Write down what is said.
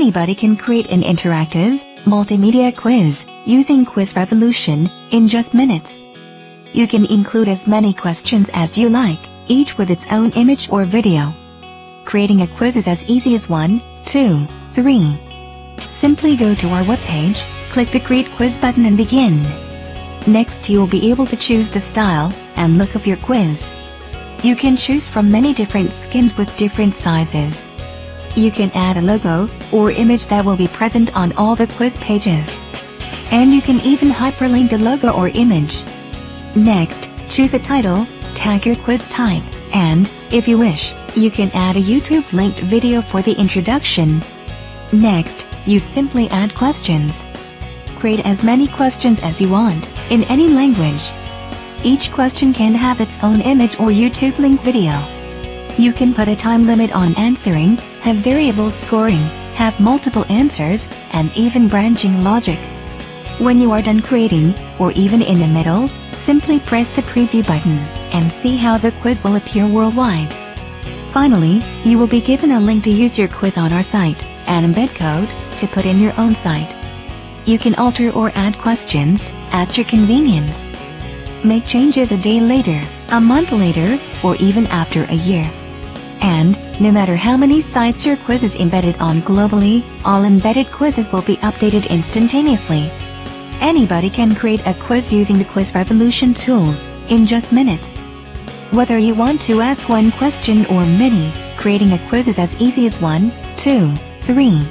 Anybody can create an interactive, multimedia quiz using Quiz Revolution in just minutes. You can include as many questions as you like, each with its own image or video. Creating a quiz is as easy as 1, 2, 3. Simply go to our webpage, click the Create Quiz button and begin. Next you will be able to choose the style and look of your quiz. You can choose from many different skins with different sizes. You can add a logo or image that will be present on all the quiz pages. And you can even hyperlink the logo or image. Next, choose a title, tag your quiz type, and, if you wish, you can add a YouTube linked video for the introduction. Next, you simply add questions. Create as many questions as you want, in any language. Each question can have its own image or YouTube link video. You can put a time limit on answering, have variable scoring, have multiple answers, and even branching logic. When you are done creating, or even in the middle, simply press the preview button, and see how the quiz will appear worldwide. Finally, you will be given a link to use your quiz on our site, and embed code, to put in your own site. You can alter or add questions, at your convenience. Make changes a day later, a month later, or even after a year. And, no matter how many sites your quiz is embedded on globally, all embedded quizzes will be updated instantaneously. Anybody can create a quiz using the Quiz Revolution tools, in just minutes. Whether you want to ask one question or many, creating a quiz is as easy as one, two, three,